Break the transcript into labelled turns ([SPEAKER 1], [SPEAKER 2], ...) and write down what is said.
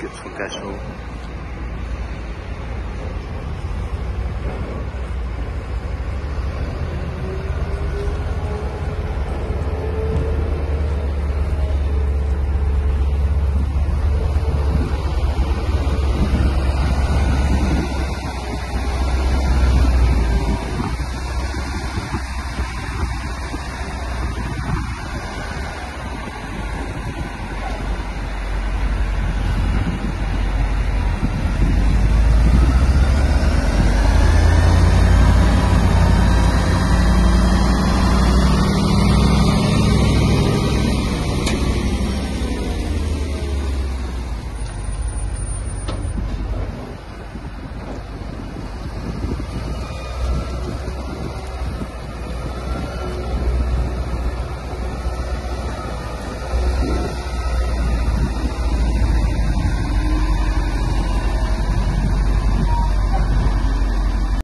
[SPEAKER 1] gets from Gasol.